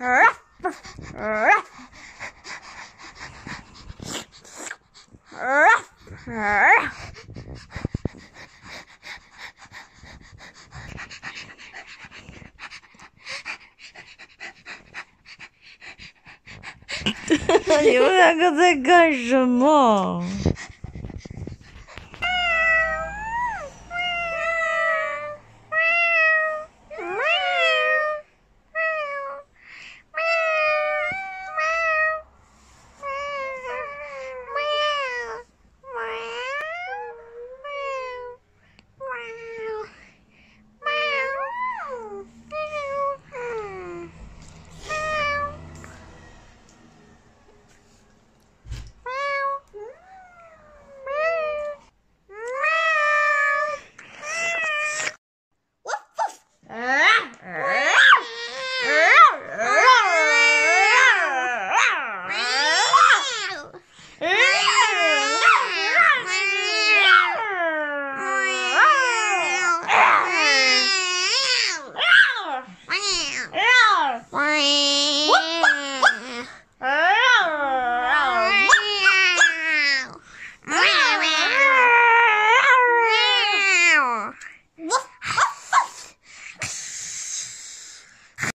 Ruff, ruff. Ruff, ruff. 你们两个在干什么？Roar!